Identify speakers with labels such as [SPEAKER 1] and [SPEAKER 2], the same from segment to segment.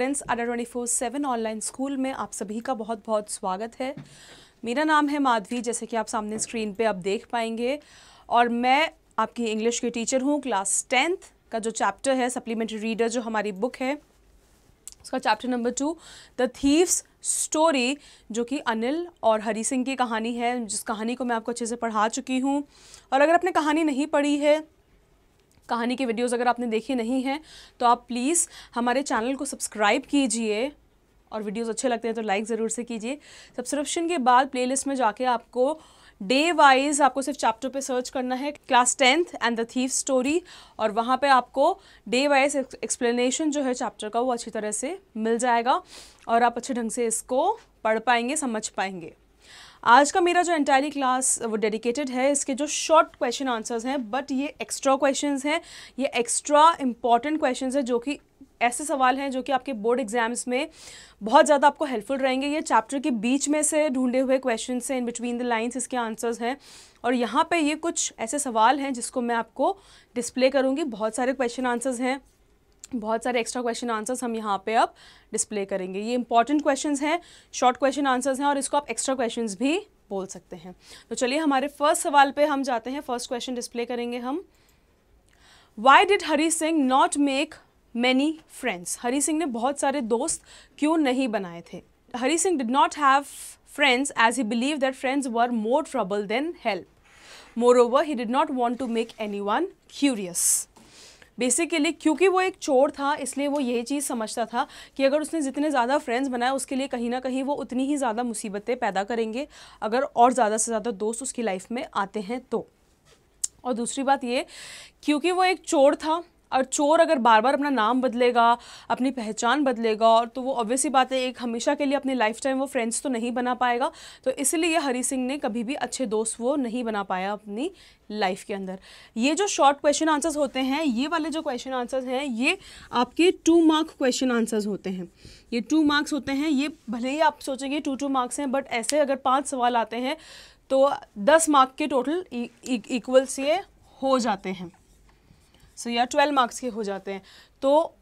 [SPEAKER 1] Students Adda twenty four seven online school में आप सभी का बहुत बहुत स्वागत है। मेरा नाम है माधवी, जैसे कि आप सामने स्क्रीन पे अब देख पाएँगे। और मैं आपकी इंग्लिश की टीचर हूँ क्लास टेंथ का जो चैप्टर है सप्लीमेंट्री रीडर जो हमारी बुक है, उसका chapter number two the thieves story जो कि अनिल और हरी सिंह की कहानी है। जिस कहानी को मैं आपको अच्छे से पढ़ा चुकी हूँ। और अगर आपने कहानी नहीं पढ़ी है कहानी के वीडियोस अगर आपने देखे नहीं हैं तो आप प्लीज़ हमारे चैनल को सब्सक्राइब कीजिए और वीडियोस अच्छे लगते हैं तो लाइक ज़रूर से कीजिए। सब्सक्रिप्शन के बाद प्लेलिस्ट में जाके आपको डे वाइज आपको सिर्फ़ चैप्टर पे सर्च करना है, class tenth and the thief story, और वहाँ पे आपको डे वाइज एक्सप्लेनेशन जो है चैप्टर का वो अच्छी तरह से मिल जाएगा और आप अच्छे ढंग से इसको पढ़ पाएँगे, समझ पाएँगे। आज का मेरा जो एंटायरली क्लास वो डेडिकेटेड है, इसके जो शॉर्ट क्वेश्चन आंसर्स हैं बट ये एक्स्ट्रा क्वेश्चंस हैं, ये एक्स्ट्रा इंपॉर्टेंट क्वेश्चंस हैं, जो कि ऐसे सवाल हैं, जो कि आपके बोर्ड एग्ज़ाम्स में बहुत ज़्यादा आपको हेल्पफुल रहेंगे। ये चैप्टर के बीच में से ढूंढे हुए क्वेश्चन से इन बिटवीन द लाइंस इसके आंसर्स हैं। और यहाँ पे ये कुछ ऐसे सवाल हैं जिसको मैं आपको डिस्प्ले करूँगी। बहुत सारे क्वेश्चन आंसर्स हैं। बहुत सारे एक्स्ट्रा क्वेश्चन आंसर्स हम यहाँ पे अब डिस्प्ले करेंगे। ये इंपॉर्टेंट क्वेश्चंस हैं शॉर्ट क्वेश्चन आंसर्स हैं और इसको आप एक्स्ट्रा क्वेश्चंस भी बोल सकते हैं। तो चलिए हमारे फ़र्स्ट सवाल पे हम जाते हैं। फ़र्स्ट क्वेश्चन डिस्प्ले करेंगे हम। Why did Hari Singh not make many friends Hari Singh ने बहुत सारे दोस्त क्यों नहीं बनाए थे? Hari Singh did not have friends as he believe that friends were more trouble than help moreover he did not want to make anyone curious basically क्योंकि वो एक चोर था, इसलिए वो यही चीज़ समझता था कि अगर उसने जितने ज़्यादा फ्रेंड्स बनाए, उसके लिए कहीं ना कहीं वो उतनी ही ज़्यादा मुसीबतें पैदा करेंगे, अगर और ज़्यादा से ज़्यादा दोस्त उसकी लाइफ में आते हैं तो। और दूसरी बात ये, क्योंकि वो एक चोर था और चोर अगर बार बार अपना नाम बदलेगा, अपनी पहचान बदलेगा, और तो वो ऑब्वियसली बात है, एक हमेशा के लिए अपनी लाइफ टाइम वो फ्रेंड्स तो नहीं बना पाएगा। तो इसलिए हरी सिंह ने कभी भी अच्छे दोस्त वो नहीं बना पाया अपनी लाइफ के अंदर। ये जो शॉर्ट क्वेश्चन आंसर्स होते हैं, ये वाले जो क्वेश्चन आंसर्स हैं, ये आपके टू मार्क क्वेश्चन आंसर्स होते हैं। ये टू मार्क्स होते हैं, ये भले ही आप सोचेंगे टू टू मार्क्स हैं बट ऐसे अगर पाँच सवाल आते हैं तो दस मार्क के टोटल इक्वल्स ये हो जाते हैं। सो या ट्वेल्व मार्क्स के हो जाते हैं। तो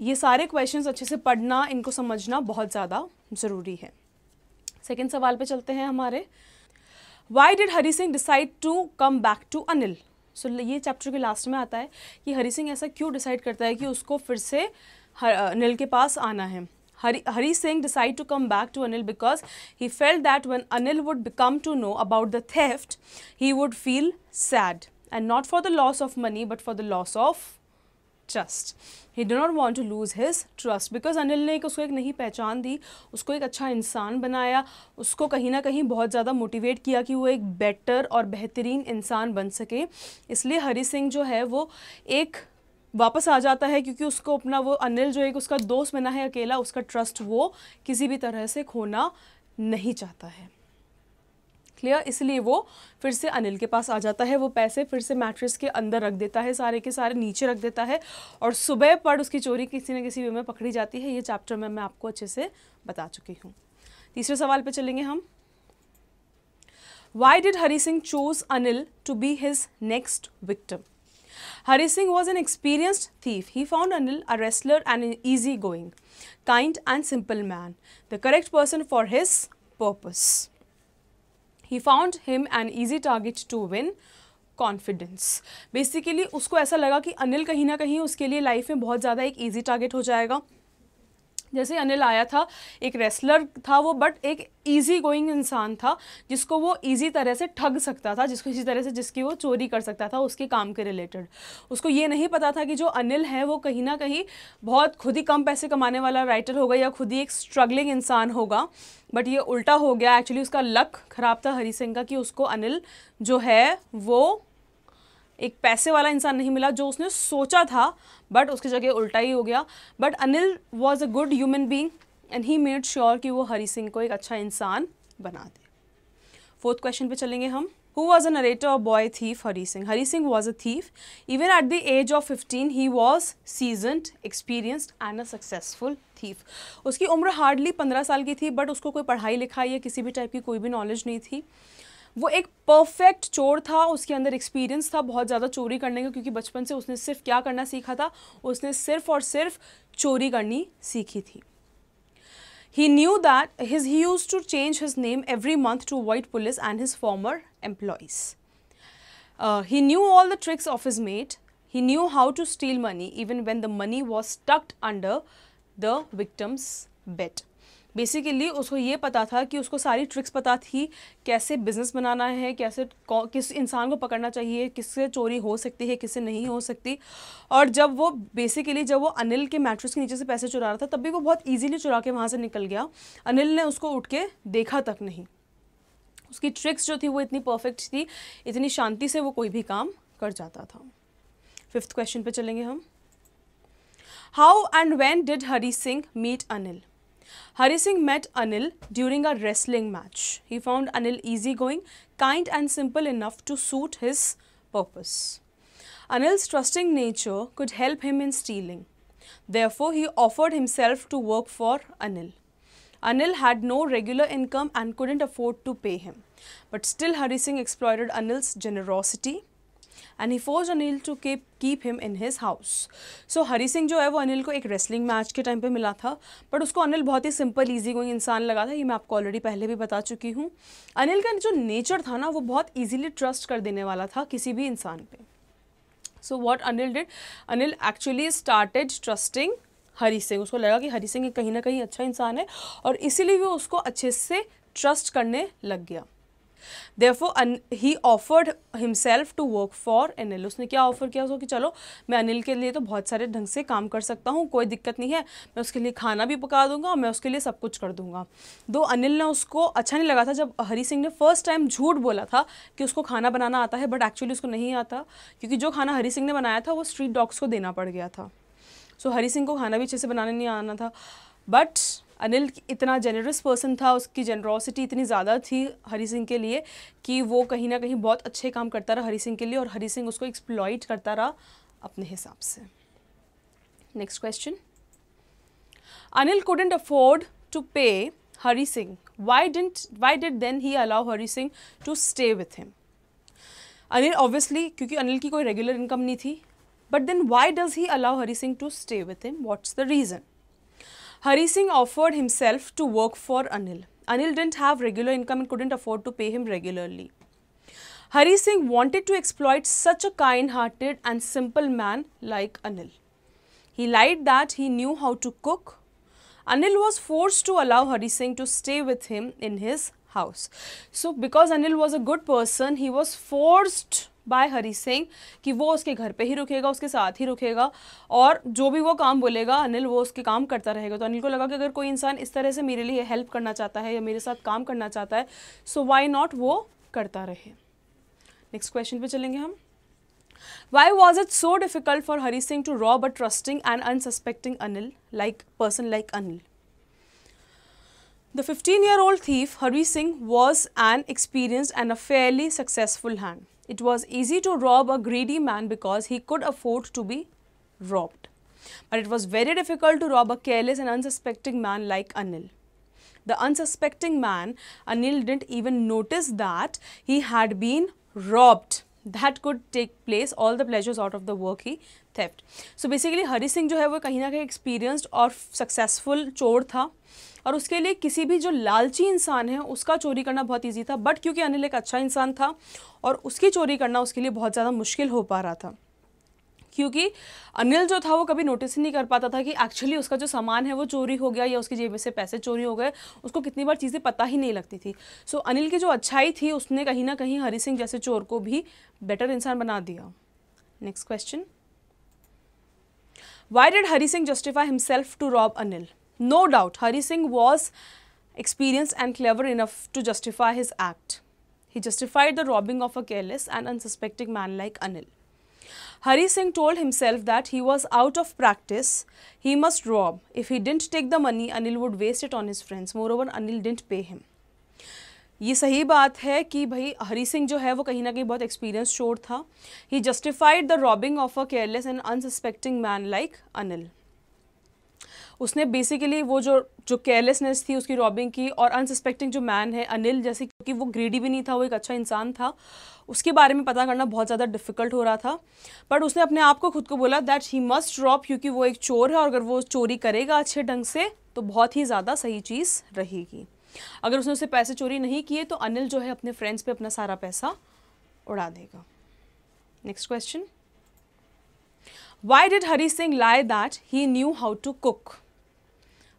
[SPEAKER 1] ये सारे क्वेश्चंस अच्छे से पढ़ना इनको समझना बहुत ज़्यादा ज़रूरी है। सेकेंड सवाल पे चलते हैं हमारे। Why did Hari Singh decide to come back to Anil so ये चैप्टर के लास्ट में आता है कि हरी सिंह ऐसा क्यों डिसाइड करता है कि उसको फिर से अनिल के पास आना है। Hari, Hari Singh decided to come back to Anil because he felt that when Anil would come to know about the theft, he would feel sad. And not for the loss of money, but for the loss of trust he do not want to lose his trust because Anil ने एक उसको एक नई पहचान दी, उसको एक अच्छा इंसान बनाया, उसको कहीं ना कहीं बहुत ज़्यादा मोटिवेट किया कि वो एक बेटर और बेहतरीन इंसान बन सके। इसलिए हरी सिंह जो है, वो एक वापस आ जाता है क्योंकि उसको अपना वो अनिल जो एक उसका दोस्त बना है अकेला, उसका ट्रस्ट वो किसी भी तरह से खोना नहीं चाहता है। क्लियर इसलिए वो फिर से अनिल के पास आ जाता है। वो पैसे फिर से मैट्रेस के अंदर रख देता है सारे के सारे नीचे रख देता है और सुबह पर उसकी चोरी किसी न किसी वे में पकड़ी जाती है। ये चैप्टर में मैं आपको अच्छे से बता चुकी हूँ। तीसरे सवाल पे चलेंगे हम। Why did Hari Singh choose Anil to be his next victim Hari Singh was an experienced thief. He found Anil a wrestler and an easygoing, kind and simple man, the correct person for his purpose. He found him an easy target to win confidence basically उसको ऐसा लगा कि अनिल कहीं ना कहीं उसके लिए life में बहुत ज़्यादा एक ईजी टारगेट हो जाएगा। जैसे अनिल आया था, एक रेसलर था वो बट एक ईजी गोइंग इंसान था, जिसको वो ईजी तरह से ठग सकता था, जिसको इसी तरह से जिसकी वो चोरी कर सकता था, उसके काम के रिलेटेड उसको ये नहीं पता था कि जो अनिल है, वो कहीं ना कहीं बहुत खुद ही कम पैसे कमाने वाला राइटर होगा या खुद ही एक स्ट्रगलिंग इंसान होगा। बट ये उल्टा हो गया एक्चुअली उसका लक ख़राब था हरी सिंह का कि उसको अनिल जो है, वो एक पैसे वाला इंसान नहीं मिला जो उसने सोचा था बट उसकी जगह उल्टा ही हो गया। But Anil was a good human being and he made sure कि वो हरी सिंह को एक अच्छा इंसान बना दे। फोर्थ क्वेश्चन पे चलेंगे हम। Who was a narrator of boy thief Hari Singh Hari Singh was a thief even at the age of fifteen he was seasoned experienced and a successful thief उसकी उम्र हार्डली पंद्रह साल की थी but उसको कोई पढ़ाई लिखाई या किसी भी टाइप की कोई भी नॉलेज नहीं थी। वो एक परफेक्ट चोर था उसके अंदर एक्सपीरियंस था बहुत ज़्यादा चोरी करने का क्योंकि बचपन से उसने सिर्फ़ क्या करना सीखा था उसने सिर्फ़ और सिर्फ़ चोरी करनी सीखी थी He knew that his, he used to change his name every month to avoid police and his former employees. Uh, he knew all the tricks of his mate. He knew how to steal money even when the money was tucked under the victim's bed. Basically उसको ये पता था कि उसको सारी tricks पता थी कैसे बिज़नेस बनाना है, कैसे किस इंसान को पकड़ना चाहिए, किससे चोरी हो सकती है, किससे नहीं हो सकती। और जब वो बेसिकली जब वो अनिल के मैट्रेस के नीचे से पैसे चुरा रहा था, तब भी वो बहुत ईजीली चुरा के वहाँ से निकल गया। अनिल ने उसको उठ के देखा तक नहीं। उसकी ट्रिक्स जो थी वो इतनी परफेक्ट थी, इतनी शांति से वो कोई भी काम कर जाता था। फिफ्थ क्वेश्चन पे चलेंगे हम। How and when did Hari Singh meet Anil Hari Singh met Anil during a wrestling match. He found Anil easygoing, kind and simple enough to suit his purpose. Anil's trusting nature could help him in stealing. Therefore, he offered himself to work for Anil. Anil had no regular income and couldn't afford to pay him. But still Hari Singh exploited Anil's generosity and he force Anil to keep keep him in his house so Hari Singh जो है, वो अनिल को एक wrestling match के time पे मिला था। But उसको अनिल बहुत ही सिंपल ईजी गोइंग इंसान लगा था। ये मैं आपको ऑलरेडी पहले भी बता चुकी हूँ। अनिल का जो नेचर था ना, वो बहुत ईजिली ट्रस्ट कर देने वाला था किसी भी इंसान पर so what Anil did Anil actually started trusting Hari Singh उसको लगा कि हरी सिंह कहीं ना कहीं अच्छा इंसान है। और इसीलिए वो उसको अच्छे से ट्रस्ट करने लग गया। Therefore he offered himself to work for Anil उसने क्या ऑफ़र किया? उसको कि चलो मैं अनिल के लिए तो बहुत सारे ढंग से काम कर सकता हूँ कोई दिक्कत नहीं है। मैं उसके लिए खाना भी पका दूँगा और मैं उसके लिए सब कुछ कर दूँगा। दो अनिल ने उसको अच्छा नहीं लगा था जब हरी सिंह ने फ़र्स्ट टाइम झूठ बोला था कि उसको खाना बनाना आता है बट एक्चुअली उसको नहीं आता क्योंकि जो खाना हरी सिंह ने बनाया था वो स्ट्रीट डॉग्स को देना पड़ गया था। सो so, हरी सिंह को खाना भी अच्छे से बनाने नहीं आना था। बट अनिल इतना जेनरस पर्सन था, उसकी जेनरोसिटी इतनी ज़्यादा थी हरी सिंह के लिए कि वो कहीं ना कहीं बहुत अच्छे काम करता रहा हरी सिंह के लिए और हरी सिंह उसको एक्सप्लॉइट करता रहा अपने हिसाब से। Next question Anil couldn't afford to pay Hari Singh. Why didn't why did then he allow Hari Singh to stay with him Anil obviously क्योंकि अनिल की कोई रेगुलर इनकम नहीं थी but then why does he allow Hari Singh to stay with him what's the reason Hari Singh offered himself to work for Anil. Anil didn't have regular income and couldn't afford to pay him regularly. Hari Singh wanted to exploit such a kind-hearted and simple man like Anil. He lied that he knew how to cook. Anil was forced to allow Hari Singh to stay with him in his house. So, because Anil was a good person, he was forced by Hari Singh कि वो उसके घर पे ही रुकेगा, उसके साथ ही रुकेगा और जो भी वो काम बोलेगा अनिल, वो उसके काम करता रहेगा। तो अनिल को लगा कि अगर कोई इंसान इस तरह से मेरे लिए हेल्प करना चाहता है या मेरे साथ काम करना चाहता है सो वाई नॉट वो करता रहे? नेक्स्ट क्वेश्चन पे चलेंगे हम। Why was it so difficult for Hari Singh to rob but trusting and unsuspecting Anil like person like Anil The 15 year old thief Hari Singh was an experienced and a fairly successful hand. It was easy to rob a greedy man because he could afford to be robbed. But it was very difficult to rob a careless and unsuspecting man like Anil. The unsuspecting man, Anil didn't even notice that he had been robbed. That could take place all the pleasures out of the work he theft so basically Hari Singh जो है वो कहीं ना कहीं experienced और successful चोर था और उसके लिए किसी भी जो लालची इंसान है, उसका चोरी करना बहुत ईजी था बट क्योंकि अनिल एक अच्छा इंसान था और उसकी चोरी करना उसके लिए बहुत ज़्यादा मुश्किल हो पा रहा था। क्योंकि अनिल जो था वो कभी नोटिस ही नहीं कर पाता था कि एक्चुअली उसका जो सामान है वो चोरी हो गया या उसकी जेब से पैसे चोरी हो गए उसको कितनी बार चीज़ें पता ही नहीं लगती थी सो so, अनिल की जो अच्छाई थी उसने कहीं ना कहीं हरी सिंह जैसे चोर को भी बेटर इंसान बना दिया next question why did Hari Singh justify himself to rob Anil No doubt, Hari Singh was experienced and clever enough to justify his act. He justified the robbing of a careless and unsuspecting man like Anil. Hari Singh told himself that he was out of practice, he must rob. If he didn't take the money, Anil would waste it on his friends. Moreover, Anil didn't pay him. ये सही बात है कि भाई हरी सिंह जो है वो कहीं ना कहीं बहुत एक्सपीरियंस चोर था he justified the robbing of a careless and unsuspecting man like Anil उसने बेसिकली वो जो जो केयरलेसनेस थी, उसकी रॉबिंग की और अनसस्पेक्टिंग जो मैन है, अनिल, जैसे क्योंकि वो ग्रीडी भी नहीं था, वो एक अच्छा इंसान था, उसके बारे में पता करना बहुत ज़्यादा डिफ़िकल्ट हो रहा था। बट उसने अपने आप को खुद को बोला दैट ही मस्ट ड्रॉप क्योंकि वो एक चोर है और अगर वो चोरी करेगा अच्छे ढंग से तो बहुत ही ज़्यादा सही चीज़ रहेगी। अगर उसने उसे पैसे चोरी नहीं किए तो अनिल जो है अपने फ्रेंड्स पे अपना सारा पैसा उड़ा देगा। Next question Why did Hari Singh lie that he knew how to cook?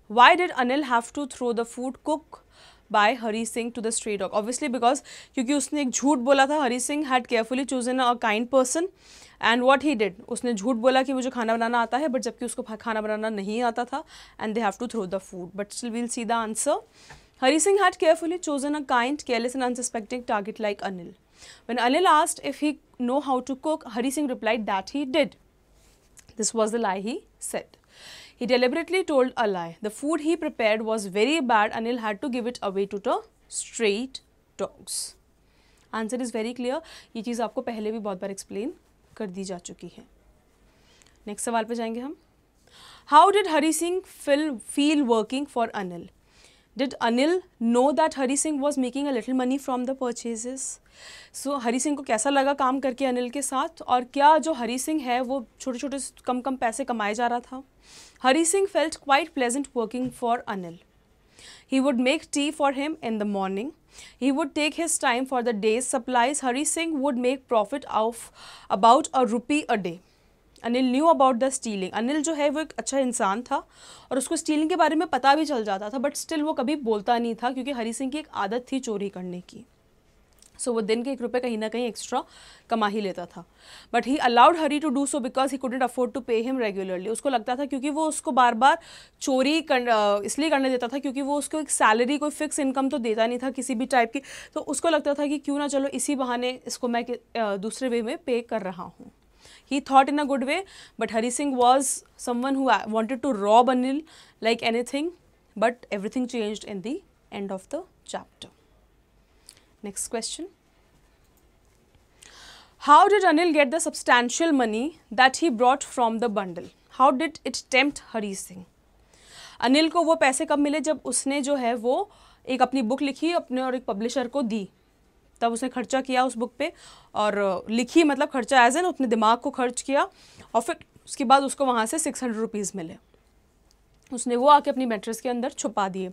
[SPEAKER 1] Why did Anil have to throw the food cook by Hari Singh to the stray dog? Obviously because क्योंकि उसने एक झूठ बोला था Hari Singh had carefully chosen a kind person and what he did उसने झूठ बोला कि मुझे खाना बनाना आता है but जबकि उसको खाना बनाना नहीं आता था and they have to throw the food but still we'll see the answer. Hari Singh had carefully chosen a kind, careless and unsuspecting target like Anil. When Anil asked if he know how to cook, Hari Singh replied that he did. This was the lie he said. He deliberately told a lie. The food he prepared was very bad. Anil had to give it away to the straight dogs. Answer is very clear. ये चीज़ आपको पहले भी बहुत बार explain कर दी जा चुकी है नेक्स्ट सवाल पे जाएँगे हम how did Hari Singh feel feel working for Anil did Anil know that Hari Singh was making a little money from the purchases so Hari Singh को कैसा लगा काम करके अनिल के साथ? और क्या जो हरी सिंह है, वो छोटे छोटे कम कम पैसे कमाए जा रहा था? Hari Singh felt quite pleasant working for Anil he would make tea for him in the morning he would take his time for the day's supplies Hari Singh would make profit of about a rupee a day Anil knew about the stealing Anil जो है वो एक अच्छा इंसान था और उसको stealing के बारे में पता भी चल जाता था बट स्टिल वो कभी बोलता नहीं था क्योंकि हरी सिंह की एक आदत थी चोरी करने की। सो so, वो दिन के एक रुपये कहीं ना कहीं एक्स्ट्रा कमा ही लेता था। But he allowed Hari to do so because he couldn't afford to pay him regularly उसको लगता था क्योंकि वो उसको बार बार चोरी कर इसलिए करने देता था क्योंकि वो उसको एक सैलरी कोई फिक्स इनकम तो देता नहीं था किसी भी टाइप की। तो उसको लगता था कि क्यों ना चलो इसी बहाने इसको मैं दूसरे वे में पे कर रहा हूँ। He thought in a good way but hari singh was someone who wanted to rob anil like anything but everything changed in the end of the chapter next question how did anil get the substantial money that he brought from the bundle how did it tempt hari singh Anil को वो पैसे कब मिले जब उसने जो है वो एक अपनी बुक लिखी अपने और एक पब्लिशर को दी तब उसने खर्चा किया उस बुक पे और लिखी मतलब खर्चा एज एन अपने दिमाग को खर्च किया और फिर उसके बाद उसको वहाँ से सिक्स हंड्रेड रुपीज़ मिले। उसने वो आके अपनी मेट्रेस के अंदर छुपा दिए।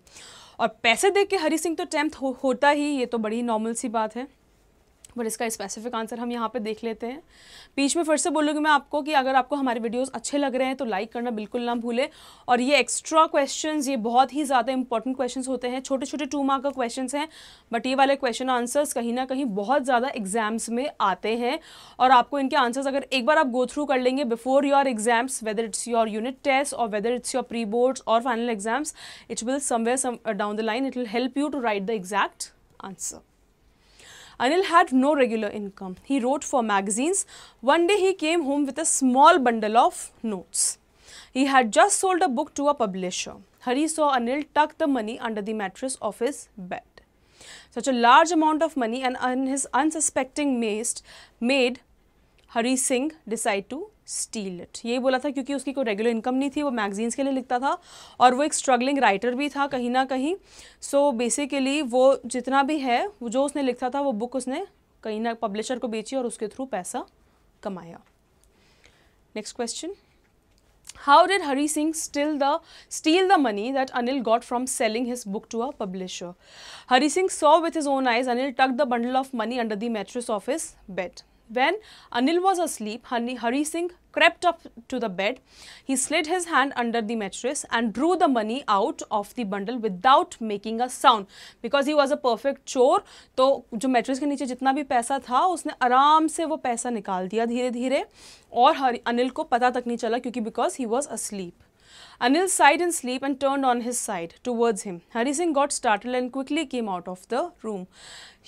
[SPEAKER 1] और पैसे देख के हरी सिंह तो टेंथ हो, होता ही ये तो बड़ी नॉर्मल सी बात है। बट इसका स्पेसिफिक आंसर हम यहाँ पे देख लेते हैं। बीच में फिर से बोलूँगी मैं आपको कि अगर आपको हमारे वीडियोस अच्छे लग रहे हैं तो लाइक करना बिल्कुल ना भूलें। और ये एक्स्ट्रा क्वेश्चंस ये बहुत ही ज़्यादा इंपॉर्टेंट क्वेश्चंस होते हैं। छोटे छोटे टू मार्क का क्वेश्चन हैं बट ये वाले क्वेश्चन आंसर्स कहीं ना कहीं बहुत ज़्यादा एग्ज़ाम्स में आते हैं। और आपको इनके आंसर्स अगर एक बार आप गो थ्रू कर लेंगे before your exams whether it's your unit test और whether it's your pre boards और final exams it will somewhere down the line it will help you to write the exact answer Anil had no regular income. He wrote for magazines. One day he came home with a small bundle of notes. He had just sold a book to a publisher. Hari saw Anil tuck the money under the mattress of his bed. Such a large amount of money and his unsuspecting maid made Hari Singh decide to steal it यही बोला था क्योंकि उसकी कोई regular income नहीं थी वो magazines के लिए लिखता था और वो एक स्ट्रगलिंग राइटर भी था कहीं ना कहीं। सो so, बेसिकली वो जितना भी है जो उसने लिखा था वो बुक उसने कहीं ना पब्लिशर को बेची और उसके थ्रू पैसा कमाया। Next question how did Hari Singh still the steal the money that Anil got from selling his book to a publisher Hari Singh saw with his own eyes Anil tuck the bundle of money under the mattress of his bed When Anil was asleep, Hari Singh crept up to the bed. He slid his hand under the mattress and drew the money out of the bundle without making a sound. Because he was a perfect chore, तो जो mattress के नीचे जितना भी पैसा था उसने आराम से वो पैसा निकाल दिया धीरे धीरे और अनिल को पता तक नहीं चला क्योंकि because he was asleep. Anil sighed in sleep and turned on his side towards him. Hari Singh got startled and quickly came out of the room.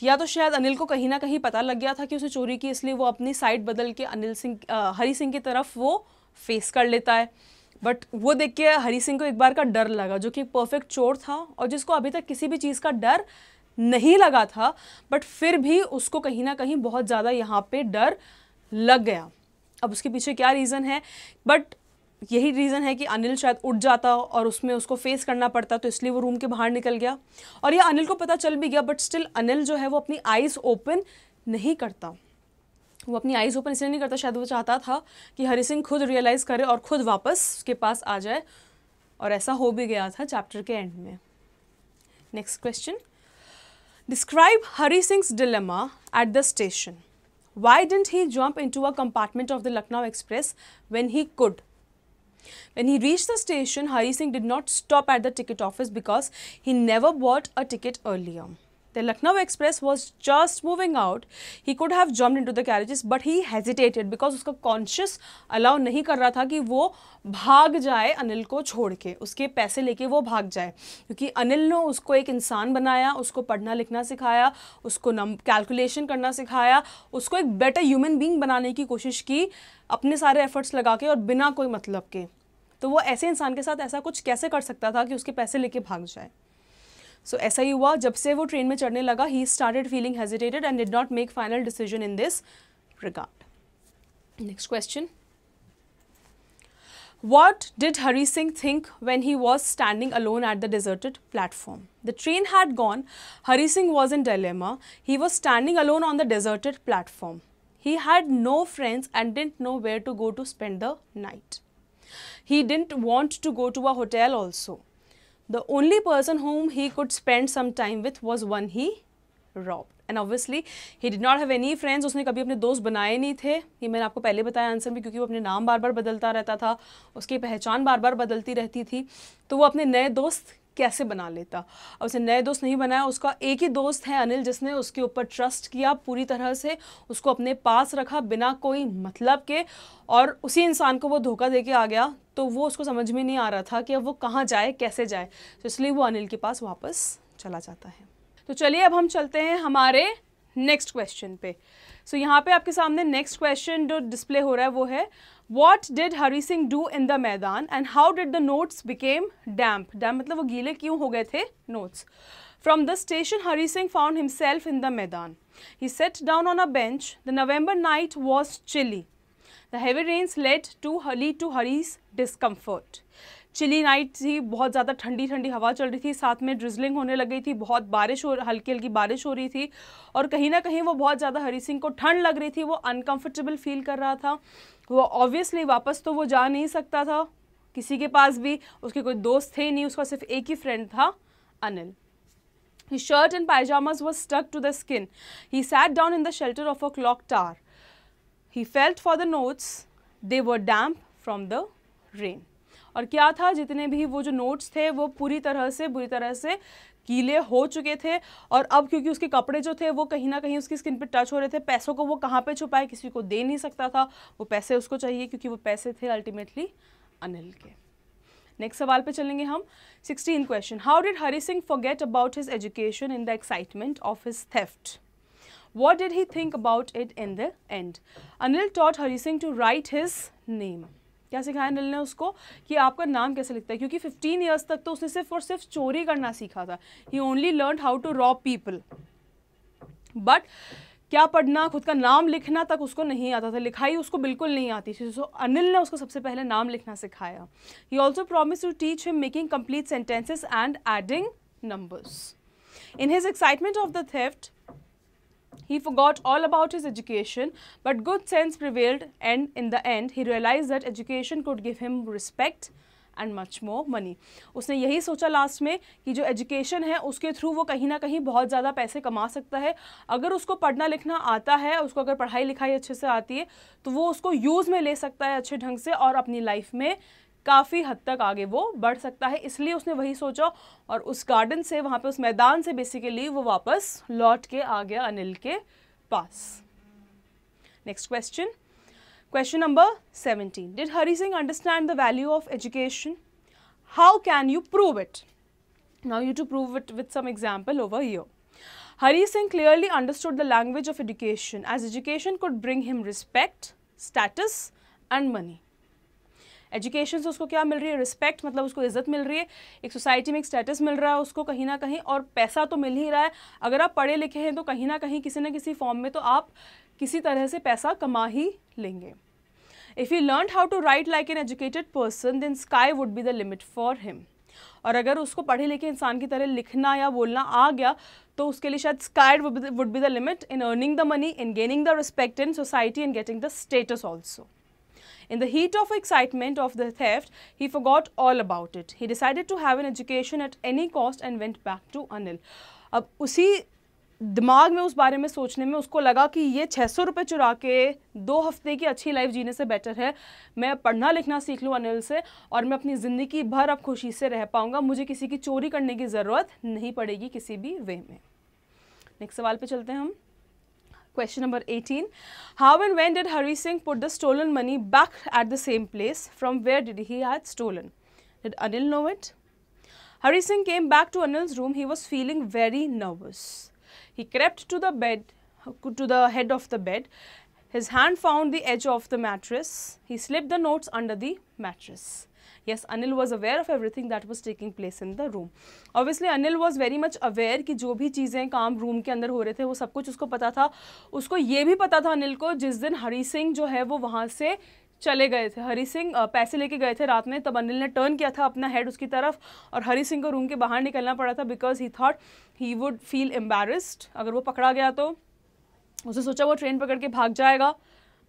[SPEAKER 1] या तो शायद अनिल को कहीं ना कहीं पता लग गया था कि उसे चोरी की, इसलिए वो अपनी साइड बदल के अनिल सिंह हरी सिंह की तरफ़ वो फेस कर लेता है बट वो देख के हरी सिंह को एक बार का डर लगा, जो कि परफेक्ट चोर था और जिसको अभी तक किसी भी चीज़ का डर नहीं लगा था बट फिर भी उसको कहीं ना कहीं बहुत ज़्यादा यहाँ पे डर लग गया अब उसके पीछे क्या रीज़न है बट यही रीज़न है कि अनिल शायद उठ जाता और उसमें उसको फेस करना पड़ता तो इसलिए वो रूम के बाहर निकल गया। और ये अनिल को पता चल भी गया बट स्टिल अनिल जो है वो अपनी आइज़ ओपन नहीं करता। वो अपनी आइज़ ओपन इसलिए नहीं करता, शायद वो चाहता था कि हरी सिंह खुद रियलाइज़ करे और खुद वापस उसके पास आ जाए। और ऐसा हो भी गया था चैप्टर के एंड में। Next question describe Hari Singh dilemma at the station why didn't he jump into a compartment of the Lucknow express when he could When he reached the station, Hari Singh did not stop at the ticket office because he never bought a ticket earlier. The Lucknow Express was just moving out. He could have jumped into the carriages but he hesitated because उसका conscious allow नहीं कर रहा था कि वो भाग जाए अनिल को छोड़ के उसके पैसे लेके वो भाग जाए क्योंकि अनिल ने उसको एक इंसान बनाया उसको पढ़ना लिखना सिखाया उसको नम कैलकुलेशन करना सिखाया उसको एक बेटर ह्यूमन बींग बनाने की कोशिश की अपने सारे एफर्ट्स लगा के और बिना कोई मतलब के। तो वो ऐसे इंसान के साथ ऐसा कुछ कैसे कर सकता था कि उसके पैसे लेके भाग जाए? सो so, ऐसा ही हुआ जब से वो ट्रेन में चढ़ने लगा he started feeling hesitated and did not make final decision in this regard next question what did Hari Singh think when he was standing alone at the deserted platform the train had gone Hari Singh was in dilemma he was standing alone on the deserted platform He had no friends and didn't know where to go to spend the night. He didn't want to go to a hotel also. The only person whom he could spend some time with was one he robbed. And obviously he did not have any friends उसने कभी अपने दोस्त बनाए नहीं थे ये मैंने आपको पहले बताया आंसर भी क्योंकि वो अपने नाम बार बार बदलता रहता था उसकी पहचान बार बार बदलती रहती थी तो वो अपने नए दोस्त कैसे बना लेता। और उसे नए दोस्त नहीं बनाया उसका एक ही दोस्त है अनिल जिसने उसके ऊपर ट्रस्ट किया पूरी तरह से उसको अपने पास रखा बिना कोई मतलब के और उसी इंसान को वो धोखा दे के आ गया। तो वो उसको समझ में नहीं आ रहा था कि अब वो कहाँ जाए कैसे जाए। तो इसलिए वो अनिल के पास वापस चला जाता है। तो चलिए अब हम चलते हैं हमारे नेक्स्ट क्वेश्चन पे। सो so, यहाँ पे आपके सामने नेक्स्ट क्वेश्चन जो डिस्प्ले हो रहा है वो है what did Hari Singh do in the maidan and how did the notes became damp damp मतलब वो गीले क्यों हो गए थे? Notes from the station Hari Singh found himself in the maidan he sat down on a bench the November night was chilly the heavy rains led to हली to Hari's discomfort chilly night थी, बहुत ज़्यादा ठंडी ठंडी हवा चल रही थी, साथ में ड्रिजलिंग होने लग गई थी, बहुत बारिश हो, हल्की हल्की बारिश हो रही थी और कहीं ना कहीं वो बहुत ज़्यादा हरी सिंह को ठंड लग रही थी, वो अनकंफर्टेबल फील कर रहा था। वो ऑब्वियसली वापस तो वो जा नहीं सकता था किसी के पास भी उसके कोई दोस्त थे नहीं उसका सिर्फ़ एक ही फ्रेंड था Anil His shirt and pajamas was stuck to the skin. He sat down in the shelter of a clock tower. He felt for the notes. They were damp from the rain. और क्या था जितने भी वो जो notes थे वो पूरी तरह से बुरी तरह से गीले हो चुके थे और अब क्योंकि उसके कपड़े जो थे, वो कहीं ना कहीं उसकी स्किन पे टच हो रहे थे। पैसों को वो कहाँ पे छुपाए? किसी को दे नहीं सकता था। वो पैसे उसको चाहिए क्योंकि वो पैसे थे अल्टीमेटली अनिल के। नेक्स्ट सवाल पे चलेंगे हम। Sixteen question how did Hari Singh forget about his education in the excitement of his theft what did he think about it in the end Anil taught Hari Singh to write his name क्या सिखाया नील ने उसको? कि आपका नाम कैसे लिखता है? क्योंकि 15 ईयर्स तक तो उसने सिर्फ़ और सिर्फ़ चोरी करना सीखा था। He only learn how to rob people but क्या पढ़ना खुद का नाम लिखना तक उसको नहीं आता था। लिखाई उसको बिल्कुल नहीं आती थी। सो so, अनिल ने उसको सबसे पहले नाम लिखना सिखाया। He also promise to teach him making complete sentences and adding numbers in his excitement of the theft He forgot all about his education, but good sense prevailed and in the end he realized that education could give him respect and much more money उसने यही सोचा last में कि जो education है उसके through वो कहीं ना कहीं बहुत ज़्यादा पैसे कमा सकता है। अगर उसको पढ़ना लिखना आता है उसको अगर पढ़ाई लिखाई अच्छे से आती है तो वो उसको यूज़ में ले सकता है अच्छे ढंग से और अपनी लाइफ में काफ़ी हद तक आगे वो बढ़ सकता है इसलिए उसने वही सोचा और उस गार्डन से वहाँ पे उस मैदान से बेसिकली वो वापस लौट के आ गया अनिल के पास। Next question question number seventeen did Hari Singh understand the value of education how can you prove it now you to prove it with some example over year Hari Singh clearly understood the language of education as education could bring him respect, status and money. Education से उसको क्या मिल रही है? Respect मतलब उसको इज़्ज़त मिल रही है। एक सोसाइटी में एक स्टेटस मिल रहा है उसको कहीं ना कहीं और पैसा तो मिल ही रहा है। अगर आप पढ़े लिखे हैं तो कहीं ना कहीं किसी न किसी फॉर्म में तो आप किसी तरह से पैसा कमा ही लेंगे। If he learn how to write like an educated person then sky would be the limit for him और अगर उसको पढ़े लिखे इंसान की तरह लिखना या बोलना आ गया तो उसके लिए शायद sky would be the limit in earning the money in gaining the respect in society and getting the status also In the heat of excitement of the theft, he forgot all about it. He decided to have an education at any cost and went back to Anil. अब उसी दिमाग में उस बारे में सोचने में उसको लगा कि ये छः सौ रुपये चुरा के दो हफ़्ते की अच्छी लाइफ जीने से बेटर है मैं पढ़ना लिखना सीख लूँ अनिल से और मैं अपनी ज़िंदगी भर अब खुशी से रह पाऊँगा मुझे किसी की चोरी करने की ज़रूरत नहीं पड़ेगी किसी भी वे में नेक्स्ट सवाल पे चलते हैं हम Question number 18. How and when did Hari Singh put the stolen money back at the same place? From where did he had stolen? Did Anil know it? Hari Singh came back to Anil's room. He was feeling very nervous. He crept to the bed, to the head of the bed. His hand found the edge of the mattress. He slipped the notes under the mattress. Yes, anil was aware of everything that was taking place in the room. Obviously, anil was very much aware कि जो भी चीज़ें काम room के अंदर हो रहे थे, वो सब कुछ उसको पता था। उसको ये भी पता था अनिल को, जिस दिन हरी सिंह जो है, वो वहाँ से चले गए थे। हरी सिंह पैसे लेके गए थे रात में, तब अनिल ने टर्न किया था अपना हेड उसकी तरफ़ और हरी सिंह को रूम के बाहर निकलना पड़ा था because he thought he would feel embarrassed अगर वो पकड़ा गया तो उसे सोचा वो ट्रेन पकड़ के भाग जाएगा।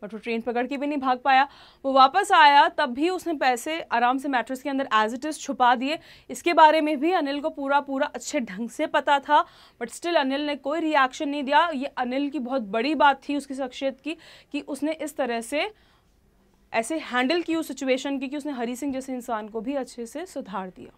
[SPEAKER 1] बट वो ट्रेन पकड़ के भी नहीं भाग पाया। वो वापस आया, तब भी उसने पैसे आराम से मैट्रेस के अंदर एज इट इज़ छुपा दिए। इसके बारे में भी अनिल को पूरा पूरा अच्छे ढंग से पता था। बट स्टिल अनिल ने कोई रिएक्शन नहीं दिया। ये अनिल की बहुत बड़ी बात थी उसकी शख्सियत की, कि उसने इस तरह से ऐसे हैंडल की उस सिचुएशन की कि उसने हरी सिंह जैसे इंसान को भी अच्छे से सुधार दिया।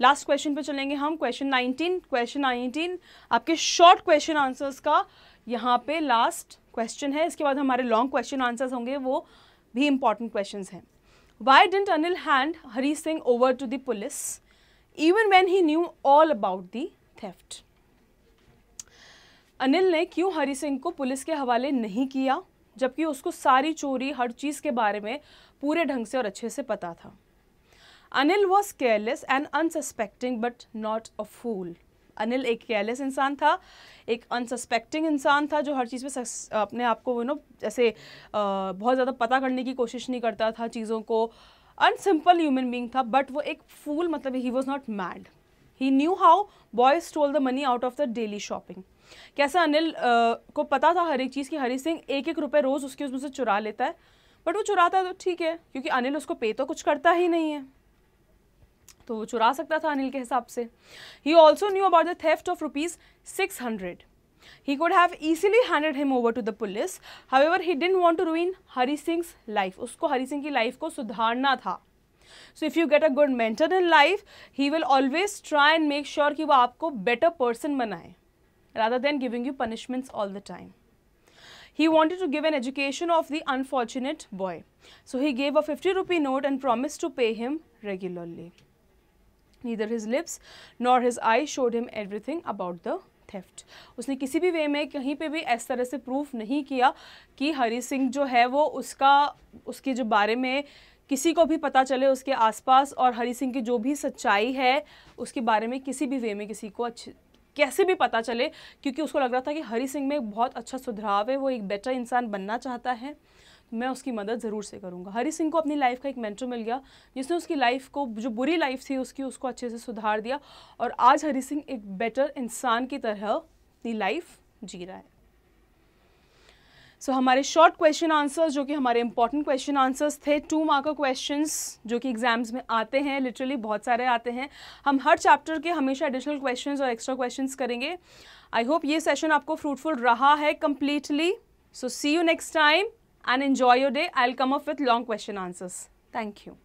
[SPEAKER 1] लास्ट क्वेश्चन पे चलेंगे हम। क्वेश्चन 19 क्वेश्चन 19 आपके शॉर्ट क्वेश्चन आंसर्स का यहाँ पे लास्ट क्वेश्चन है, इसके बाद हमारे लॉन्ग क्वेश्चन आंसर्स होंगे, वो भी इंपॉर्टेंट क्वेश्चन हैं। Why didn't Anil hand Hari Singh over to the police even when he knew all about the theft Anil ने क्यों हरी सिंह को पुलिस के हवाले नहीं किया, जबकि उसको सारी चोरी, हर चीज़ के बारे में पूरे ढंग से और अच्छे से पता था? Anil was careless and unsuspecting but not a fool Anil एक केयरलेस इंसान था, एक अनसस्पेक्टिंग इंसान था जो हर चीज़ में अपने आप को नो जैसे बहुत ज़्यादा पता करने की कोशिश नहीं करता था चीज़ों को। अनसिंपल ह्यूमन बींग था बट वो एक फूल मतलब he was not mad he knew how boys stole the money out of the daily shopping कैसा अनिल को पता था हर एक चीज़ की, हरी सिंह एक एक रुपये रोज़ उसके उसमें से चुरा लेता है बट वो चुराता है तो ठीक है, क्योंकि अनिल उसको पे तो कुछ करता ही नहीं है। तो वो चुरा सकता था अनिल के हिसाब से। He also knew about the theft of rupees six hundred he could have easily handed him over to the police however he didn't want to ruin Hari Singh life उसको हरी सिंह की लाइफ को सुधारना था। So if you get a good mentor in life he will always try and make sure कि वो आपको better person बनाए rather than giving you punishments all the time he wanted to give an education of the unfortunate boy so he gave a fifty rupee note and promise to pay him regularly Neither his lips nor his eyes showed him everything about the theft उसने किसी भी वे में कहीं पे भी इस तरह से प्रूफ नहीं किया कि हरी सिंह जो है वो उसका, उसके जो बारे में किसी को भी पता चले, उसके आसपास और हरी सिंह की जो भी सच्चाई है, उसके बारे में किसी भी वे में किसी को अच्छे, कैसे भी पता चले, क्योंकि उसको लग रहा था कि हरी सिंह में बहुत अच्छा सुधराव है, वो एक बेटर इंसान बनना चाहता है। मैं उसकी मदद ज़रूर से करूँगा। हरी सिंह को अपनी लाइफ का एक मेंटर मिल गया जिसने उसकी लाइफ को जो बुरी लाइफ थी उसकी उसको अच्छे से सुधार दिया और आज हरी सिंह एक बेटर इंसान की तरह अपनी लाइफ जी रहा है। सो so, हमारे शॉर्ट क्वेश्चन आंसर्स जो कि हमारे इंपॉर्टेंट क्वेश्चन आंसर्स थे टू मार्कर क्वेश्चंस जो कि एग्ज़ाम्स में आते हैं लिटरली बहुत सारे आते हैं। हम हर चैप्टर के हमेशा एडिशनल क्वेश्चंस और एक्स्ट्रा क्वेश्चंस करेंगे। आई होप ये सेशन आपको फ्रूटफुल रहा है completely so see you next time and enjoy your day. I'll come up with long question answers. Thank you.